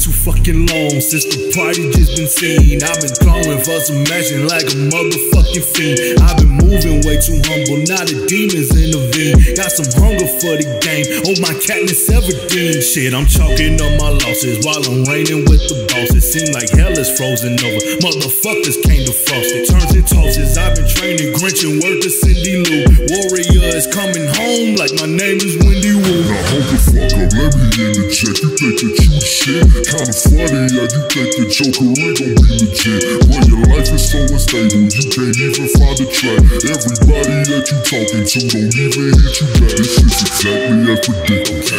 too fucking long since the party just been seen. I've been going for some action like a motherfucking fiend. I've been moving way too humble, now the demons intervene. Got some hunger for the game, oh my Katniss Everdeen. Shit, I'm chalking up my losses while I'm reigning with the bosses. Seem like hell is frozen over. Motherfuckers came to frost it. Turns and tosses, I've been training Grinch and word to Cindy Lou. Warrior is coming home like my name is Wendy Wu. Now hold the fuck up, let me interject. You think that you the shit? Kinda funny, yeah, you think the Joker ain't gon' be legit. When your life is so unstable, you can't even find a track. Everybody that you talking to don't even hit you back. This shit's exactly as predicted.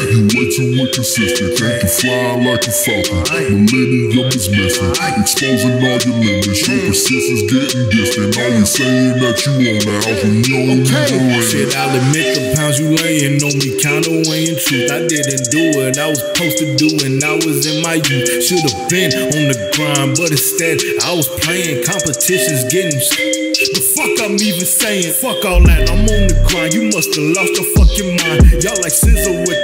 You way too inconsistent. Think you fly like a falcon. Millennium is missing. Exposing all your limits. Your persistence getting distant. Always saying that you on the house when you don't even ring. Shit, I'll admit the pounds you laying on me, kinda weighing truth. I didn't do what I was supposed to do when I was in my youth. Should've been on the grind, but instead I was playing competitions, getting. The fuck I'm even saying? Fuck all that, I'm on the grind. You must have lost your fucking mind. Y'all like scissor with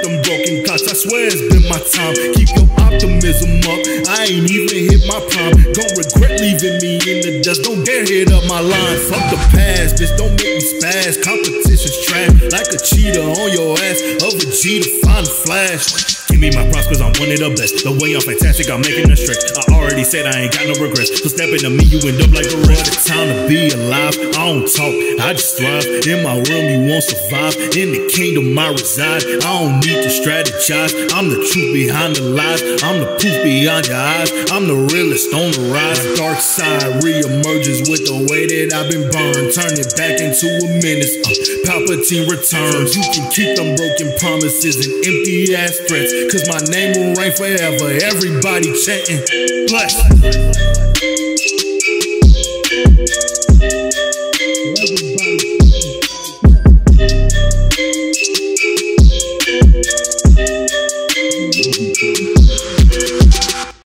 swear it's been my time. Keep your optimism up. I ain't even hit my prime. Don't regret leaving me in the dust. Don't dare hit up my line. Fuck the past, bitch. Don't make me spaz. Competition's trash. Like a cheetah on your ass. Of a G to find a flash. Me my props cause I'm one of the best. The way I'm fantastic, I'm making a stretch. I already said I ain't got no regrets. So step into me, you end up like a rest. It's time to be alive. I don't talk, I just thrive. In my realm, you won't survive. In the kingdom, I reside. I don't need to strategize. I'm the truth behind the lies. I'm the proof beyond your eyes. I'm the realest on the rise. Dark side reemerges with the way that I've been burned. Turn it back into a menace. Uh, Palpatine returns. You can keep them broken promises and empty ass threats. Cause my name will reign forever. Everybody chanting. Bless. Everybody.